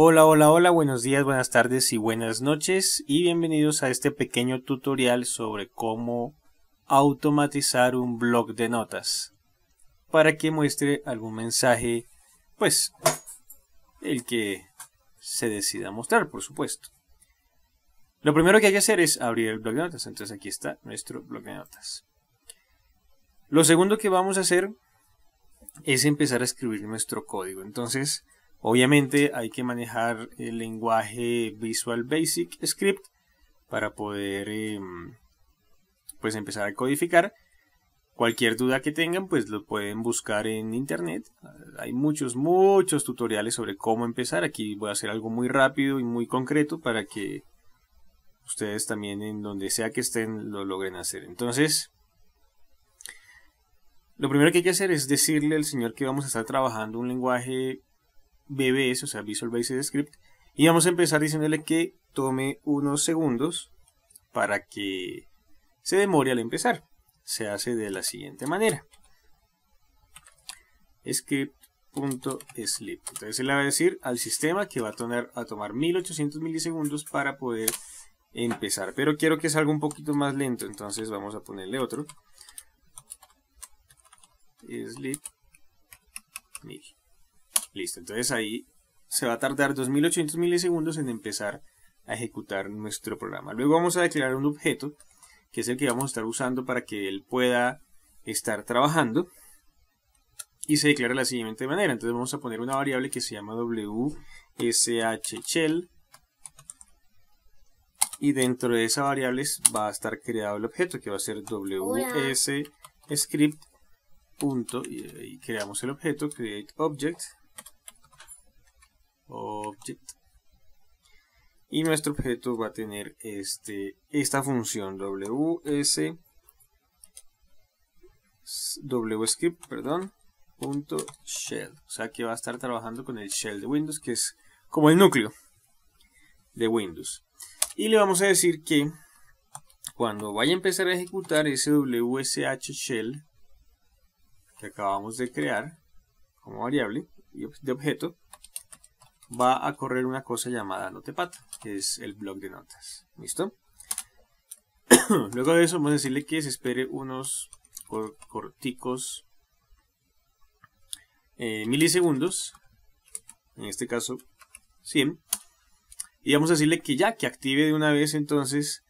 Hola, hola, hola, buenos días, buenas tardes y buenas noches y bienvenidos a este pequeño tutorial sobre cómo automatizar un blog de notas para que muestre algún mensaje, pues, el que se decida mostrar, por supuesto. Lo primero que hay que hacer es abrir el blog de notas, entonces aquí está nuestro blog de notas. Lo segundo que vamos a hacer es empezar a escribir nuestro código, entonces Obviamente hay que manejar el lenguaje Visual Basic Script para poder em, pues empezar a codificar. Cualquier duda que tengan pues lo pueden buscar en internet. Hay muchos, muchos tutoriales sobre cómo empezar. Aquí voy a hacer algo muy rápido y muy concreto para que ustedes también en donde sea que estén lo logren hacer. Entonces, lo primero que hay que hacer es decirle al señor que vamos a estar trabajando un lenguaje BBS, o sea, Visual Basic Script, y vamos a empezar diciéndole que tome unos segundos para que se demore al empezar. Se hace de la siguiente manera. Script.sleep. Entonces él le va a decir al sistema que va a, tomar, a tomar 1800 milisegundos para poder empezar. Pero quiero que salga un poquito más lento, entonces vamos a ponerle otro. Sleep Listo, entonces ahí se va a tardar 2800 milisegundos en empezar a ejecutar nuestro programa. Luego vamos a declarar un objeto, que es el que vamos a estar usando para que él pueda estar trabajando. Y se declara de la siguiente manera. Entonces vamos a poner una variable que se llama wshshell. Y dentro de esa variable va a estar creado el objeto que va a ser wsScript. y creamos el objeto create object object. Y nuestro objeto va a tener este, esta función ws wscript perdón punto shell. O sea que va a estar trabajando con el shell de windows que es como el núcleo de windows. Y le vamos a decir que cuando vaya a empezar a ejecutar ese wsh shell que acabamos de crear como variable de objeto va a correr una cosa llamada Notepad, que es el blog de notas. ¿Listo? Luego de eso vamos a decirle que se espere unos corticos eh, milisegundos, en este caso 100, y vamos a decirle que ya, que active de una vez entonces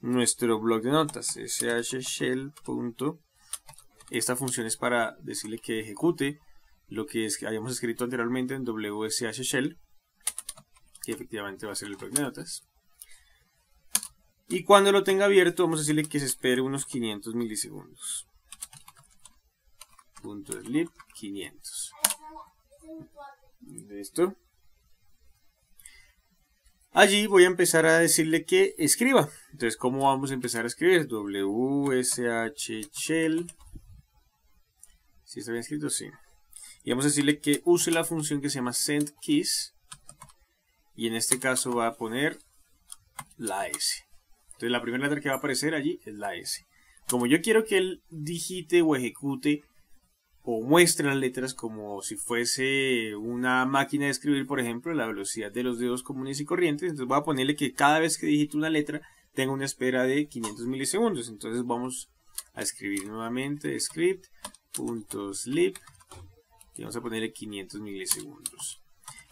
nuestro blog de notas, shell. Esta función es para decirle que ejecute lo que es habíamos escrito anteriormente en WSH Shell, que efectivamente va a ser el blog de notas. Y cuando lo tenga abierto, vamos a decirle que se espere unos 500 milisegundos. Punto sleep 500. Listo. Allí voy a empezar a decirle que escriba. Entonces, ¿cómo vamos a empezar a escribir? WSH shell. ¿Sí está bien escrito? Sí y vamos a decirle que use la función que se llama sendKeys y en este caso va a poner la S. Entonces la primera letra que va a aparecer allí es la S. Como yo quiero que él digite o ejecute o muestre las letras como si fuese una máquina de escribir, por ejemplo, la velocidad de los dedos comunes y corrientes, entonces voy a ponerle que cada vez que digite una letra tenga una espera de 500 milisegundos. Entonces vamos a escribir nuevamente script.sleep y vamos a ponerle 500 milisegundos.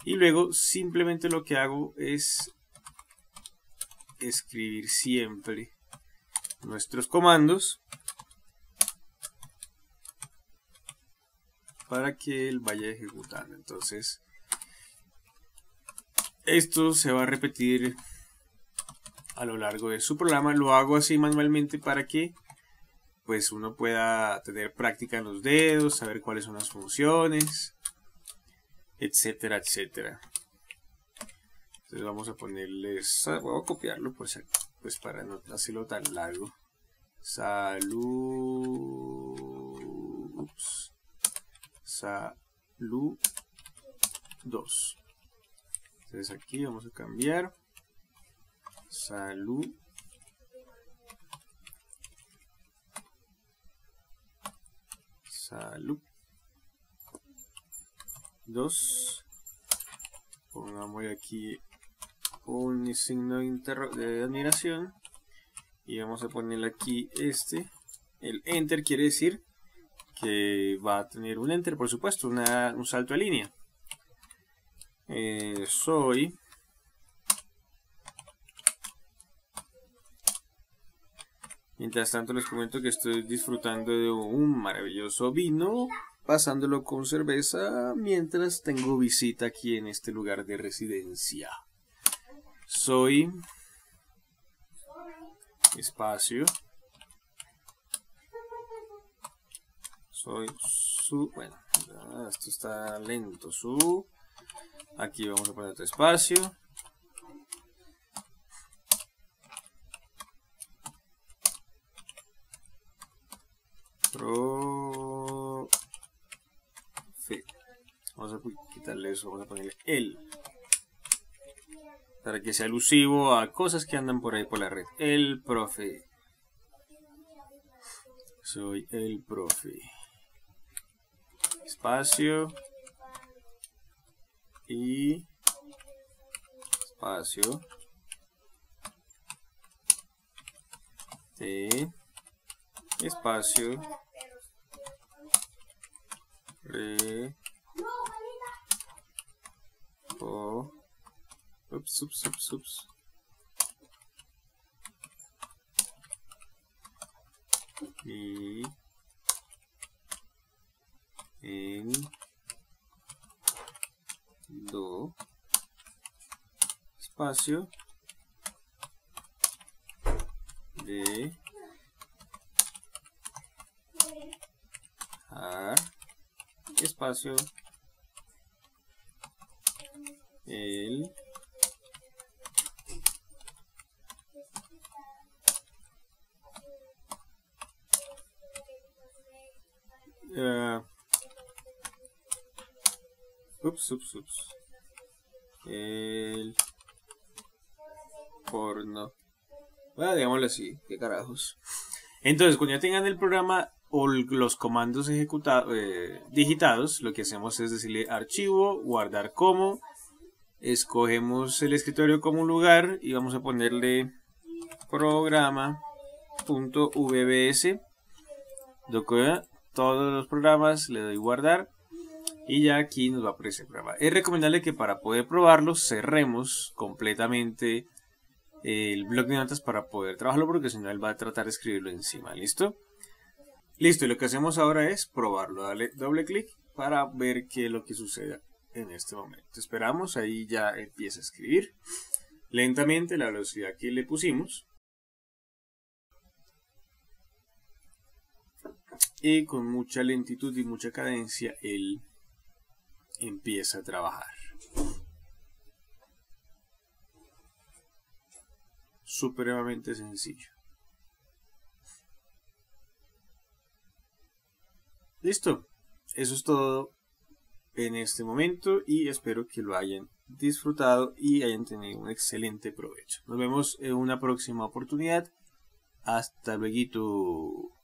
Y luego simplemente lo que hago es escribir siempre nuestros comandos para que él vaya ejecutando. Entonces esto se va a repetir a lo largo de su programa. Lo hago así manualmente para que pues uno pueda tener práctica en los dedos, saber cuáles son las funciones, etcétera, etcétera. Entonces vamos a ponerles, voy a copiarlo pues, pues para no hacerlo tan largo. Salud, salud 2. Entonces aquí vamos a cambiar salud salud. 2 pongamos aquí un signo de admiración. Y vamos a ponerle aquí este. El enter quiere decir que va a tener un enter por supuesto un salto de línea. Eh, soy Mientras tanto les comento que estoy disfrutando de un maravilloso vino, pasándolo con cerveza, mientras tengo visita aquí en este lugar de residencia. Soy espacio. Soy su, bueno, esto está lento, su. Aquí vamos a poner otro espacio. Vamos a quitarle eso, vamos a ponerle el. Para que sea alusivo a cosas que andan por ahí por la red. El profe. Soy el profe. Espacio. Y espacio. T. Espacio re o ups ups ups ups. Y en do. Espacio espacio el uh, ups, ups, ups. El porno. Bueno, digámoslo así, qué carajos. Entonces, cuando ya tengan el programa o los comandos eh, digitados, lo que hacemos es decirle archivo, guardar como, escogemos el escritorio como lugar y vamos a ponerle programa.vbs, todos los programas, le doy guardar y ya aquí nos va a aparecer el programa. Es recomendable que para poder probarlo cerremos completamente el blog de notas para poder trabajarlo porque si no él va a tratar de escribirlo encima, ¿listo? Listo, y lo que hacemos ahora es probarlo. Dale doble clic para ver qué es lo que sucede en este momento. Esperamos, ahí ya empieza a escribir. Lentamente la velocidad que le pusimos. Y con mucha lentitud y mucha cadencia él empieza a trabajar. Supremamente sencillo. Listo. Eso es todo en este momento y espero que lo hayan disfrutado y hayan tenido un excelente provecho. Nos vemos en una próxima oportunidad. Hasta luego.